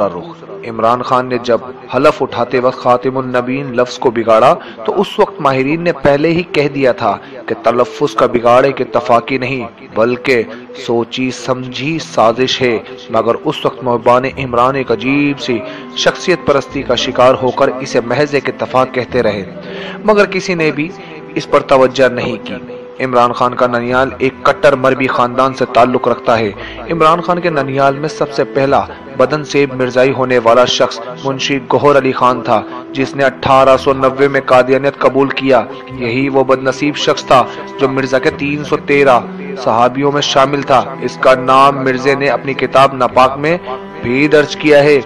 رخ۔ عمران خان نے جب حلف اٹھاتے وقت خاتم النبین لفظ کو بگاڑا، تو اس وقت ماہرین نے پہلے ہی کہہ دیا تھا کہ تلفظ کا بگاڑے کے تفاقی نہیں، بلکہ سوچی سمجھی سازش ہے۔ مگر اس وقت محبان عمران ایک عجیب سی شخصیت پرستی کا شکار ہو کر اسے محض کے اتفاق کہتے رہے۔ مگر کسی نے بھی اس پر توجہ نہیں کی۔ عمران خان کا ننیال ایک کٹر مربی خاندان سے تعلق رکھتا ہے۔ عمران خان کے ننیال میں سب سے پہلا بدن سیب مرزائی ہونے والا شخص منشی گہر علی خان تھا، جس نے اٹھارہ سو نوے میں قادیانیت قبول کیا۔ یہی وہ بد نصیب شخص تھا جو مرزا کے تین سو تیرہ صحابیوں میں شامل تھا۔ اس کا نام مرزے نے اپنی کتاب نپاک میں بھی درج کیا ہے۔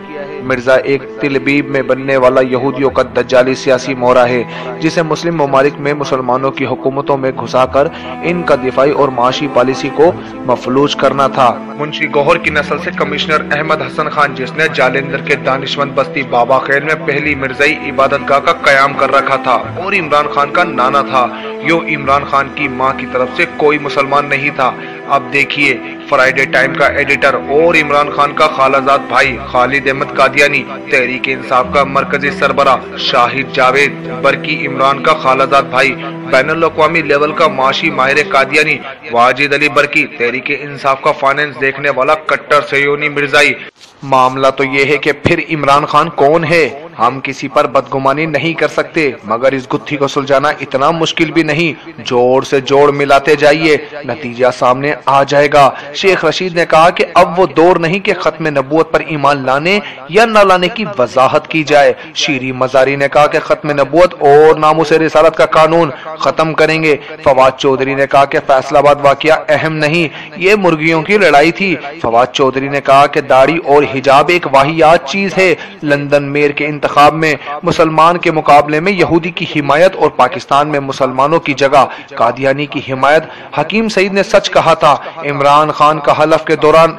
مرزا ایک تلبیب میں بننے والا یہودیوں کا دجالی سیاسی مورا ہے، جسے مسلم ممالک میں مسلمانوں کی حکومتوں میں گھسا کر ان کا دفاعی اور معاشی پالیسی کو مفلوج کرنا تھا۔ منشی گوہر کی نسل سے کمشنر احمد حسن خان، جس نے جالندر کے دانشمند بستی بابا خیر میں پہلی مرزائی عبادت گاہ کا قیام کر رکھا تھا۔ اور عمران خان کا نانا تھا۔ یو عمران خان کی ماں کی طرف سے کوئی مسلمان نہیں تھا۔ اب دیکھیے فرائیڈے ٹائم کا ایڈیٹر اور عمران خان کا خالزاد بھائی خالد احمد قادیانی، تحریک انصاف کا مرکزی سربراہ شاہد جاوید برکی عمران کا خالزاد بھائی بین الاقوامی لیول کا معاشی ماہر قادیانی، واجد علی برکی تحریک انصاف کا فائننس دیکھنے والا کٹر سیونی مرزائی۔ معاملہ تو یہ ہے کہ پھر عمران خان کون ہے؟ ہم کسی پر بدگمانی نہیں کر سکتے، مگر اس گتھی کو سلجھانا اتنا مشکل بھی نہیں۔ جوڑ سے جوڑ ملاتے جائیے، نتیجہ سامنے آ جائے گا۔ شیخ رشید نے کہا کہ اب وہ دور نہیں کہ ختم نبوت پر ایمان لانے یا نہ لانے کی وضاحت کی جائے۔ شیری مزاری نے کہا کہ ختم نبوت اور ناموس رسالت کا قانون ختم کریں گے۔ فواد چودری نے کہا کہ فیصلہ آباد واقعہ اہم نہیں، یہ مرغیوں کی لڑائی تھی۔ فواد چودری نے کہا کہ داڑھی اور حجاب ایک واحد چیز ہے، لندن میر کے انتخاب میں مسلمان کے مقابلے میں یہودی کی حمایت اور پاکستان میں مسلمانوں کی جگہ۔ قادیانی کی حمایت، حکیم سعید نے سچ کہا تھا۔ عمران خان کا حلف کے دوران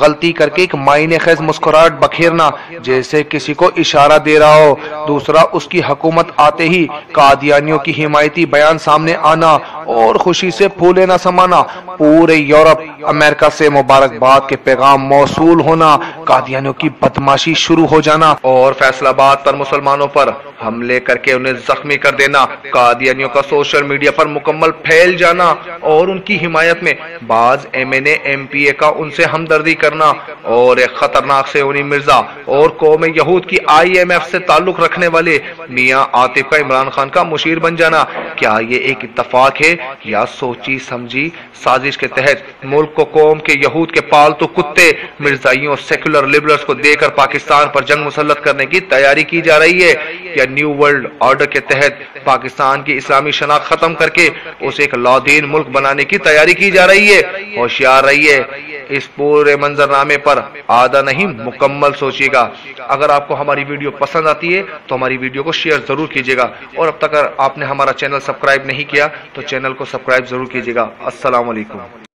غلطی کر کے ایک معنی خیز مسکراہٹ بکھیرنا، جیسے کسی کو اشارہ دے رہا ہو۔ دوسرا، اس کی حکومت آتے ہی قادیانیوں کی حمایتی بیان سامنے آنا اور خوشی سے پھولے نہ سمانا۔ پورے یورپ امریکہ سے مبارکباد کے پیغام موصول ہونا، قادیانیوں کی بدماشی شروع ہو جانا اور فیصلہ آباد پر مسلمانوں پر حملے کر کے انہیں زخمی کر دینا، قادیانیوں کا سوشل میڈیا پر مکمل پھیل جانا اور ان کی حمایت میں بعض M N A, M P A کا ان سے ہمدردی کرنا اور ایک خطرناک سے انہی مرزا اور قوم یہود کی آئی ایم ایف سے تعلق رکھنے والے میاں عاطف کا عمران خان کا مشیر بن جانا۔ کیا یہ ایک اتفاق ہے؟ یا سوچی سمجھی سازش کے تحت ملک کو قوم کے یہود کے پالتو کتے مرزائیوں سیکولر لیبرلز کو دے کر پاکستان پر جنگ مسلط کرنے کی تیاری کی جا رہی ہے؟ یعنی نیو ورلڈ آرڈر کے تحت پاکستان کی اسلامی شناخت ختم کر کے اسے ایک لادین ملک بنانے کی تیاری کی جا رہی ہے۔ ہوشیار رہی ہے اس پورے منظرنامے پر آدھا نہیں، مکمل سوچیے گا۔ اگر آپ کو ہماری ویڈیو پسند آتی ہے تو ہماری ویڈیو کو شیئر ضرور کیجیے گا۔ اور اب تک آپ نے ہمارا چینل سبسکرائب نہیں کیا تو چینل کو سبسکرائب ضرور کیجیے گا۔ السلام علیکم۔